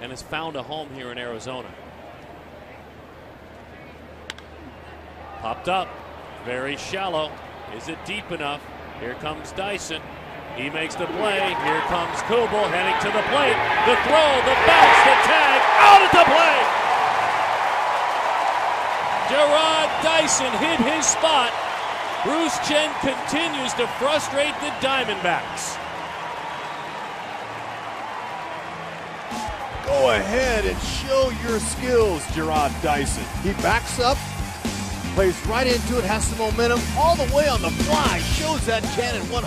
and has found a home here in Arizona. Popped up, very shallow. Is it deep enough? Here comes Dyson. He makes the play. Here comes Kubel heading to the plate. The throw, the bounce, the tag, out at the plate. Jarrod Dyson hit his spot. Bruce Chen continues to frustrate the Diamondbacks. Go ahead and show your skills, Jarrod Dyson. He backs up, plays right into it, has some momentum all the way on the fly, shows that cannon one.